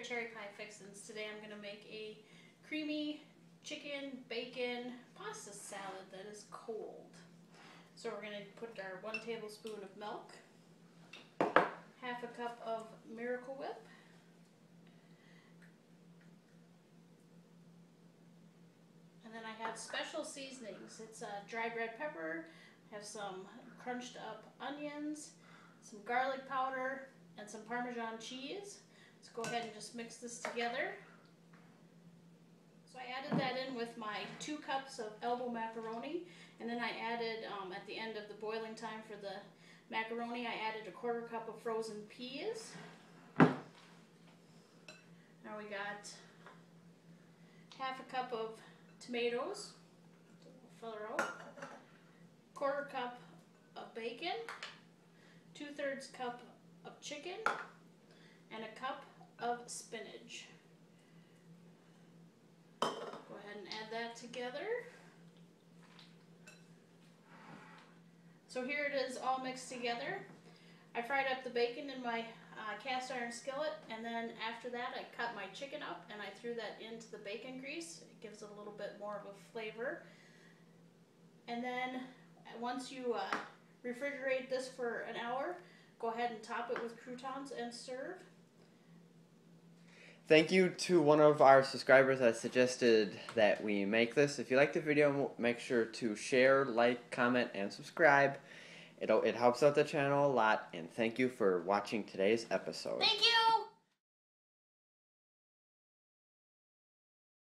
Cherry Pie Fixins. Today I'm going to make a creamy chicken, bacon, pasta salad that is cold. So we're going to put our one tablespoon of milk, half a cup of Miracle Whip, and then I have special seasonings. It's uh, dried red pepper, I have some crunched up onions, some garlic powder, and some Parmesan cheese. Let's go ahead and just mix this together. So I added that in with my two cups of elbow macaroni, and then I added, um, at the end of the boiling time for the macaroni, I added a quarter cup of frozen peas. Now we got half a cup of tomatoes, fill her out, quarter cup of bacon, two thirds cup of chicken, and a cup of spinach. Go ahead and add that together. So here it is all mixed together. I fried up the bacon in my uh, cast iron skillet and then after that I cut my chicken up and I threw that into the bacon grease. It gives it a little bit more of a flavor. And then once you uh, refrigerate this for an hour, go ahead and top it with croutons and serve. Thank you to one of our subscribers that suggested that we make this. If you like the video, make sure to share, like, comment, and subscribe. It, it helps out the channel a lot, and thank you for watching today's episode. Thank you!